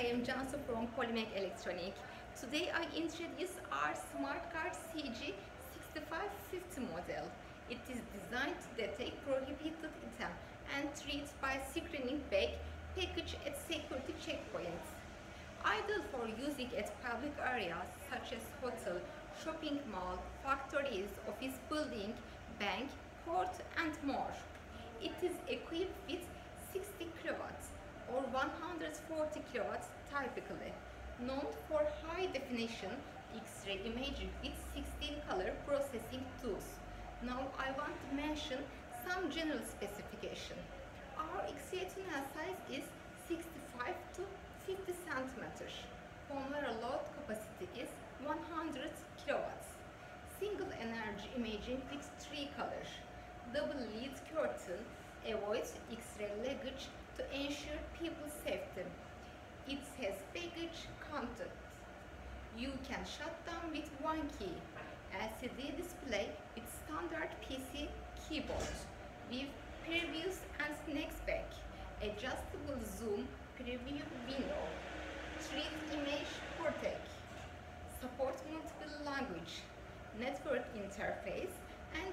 I am Cansu from Polimek Electronic. Today I introduce our Smart Card SG6550 model. It is designed to detect prohibited item and treat by screening back package at security checkpoints. Ideal for using at public areas such as hotel, shopping mall, factories, office building, bank, court and more. It is equipped with 60 kilovolts or 140 kilovolts typically, known for high definition X-ray imaging with 16 color processing tools. Now I want to mention some general specification. Our X-ray tunnel size is 65 to 50 centimeters. Pulmonary load capacity is 100 kilowatts. Single energy imaging with three colors. Double lead curtain avoids X-ray leakage to ensure people's You can shut down with one key. LCD display with standard PC keyboard with previous and next back. Adjustable zoom preview window. Treat image protect. Support multiple language. Network interface and